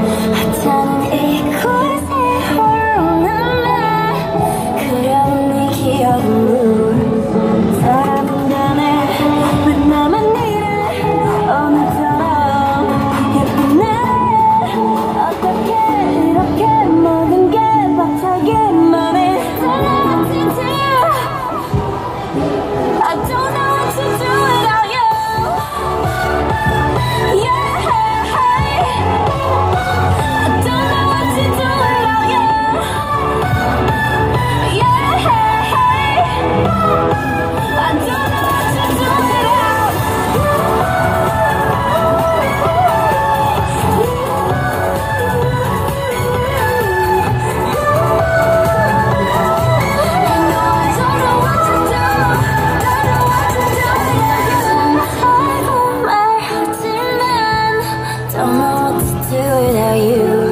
하찮은 이곳에 홀로 남아 그려둔 네 기억은 물. 사람은 변해 왜 나만 이래. 오늘처럼 예쁜 날 어떻게 이렇게 모든 게 Don't know what I'm all to do without you.